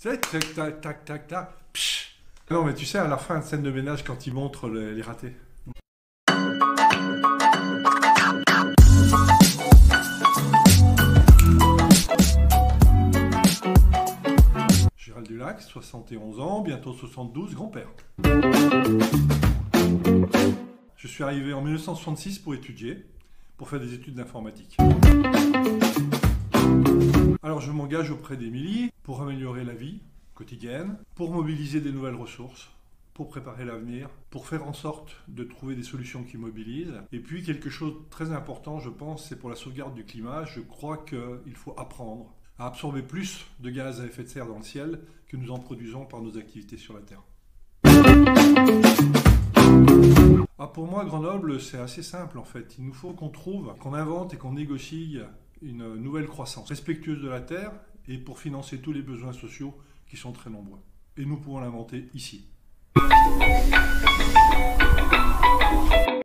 Tu sais, tac, tac, tac, tac, tac, psh. Non, mais tu sais, à la fin de scène de ménage, quand il montre les, les ratés. Gérald Dulac, 71 ans, bientôt 72, grand-père. Je suis arrivé en 1966 pour étudier, pour faire des études d'informatique. M'engage auprès d'Émilie pour améliorer la vie quotidienne, pour mobiliser des nouvelles ressources, pour préparer l'avenir, pour faire en sorte de trouver des solutions qui mobilisent. Et puis quelque chose de très important, je pense, c'est pour la sauvegarde du climat. Je crois qu'il faut apprendre à absorber plus de gaz à effet de serre dans le ciel que nous en produisons par nos activités sur la Terre. Ah, pour moi, Grenoble, c'est assez simple en fait. Il nous faut qu'on trouve, qu'on invente et qu'on négocie une nouvelle croissance respectueuse de la Terre et pour financer tous les besoins sociaux qui sont très nombreux. Et nous pouvons l'inventer ici.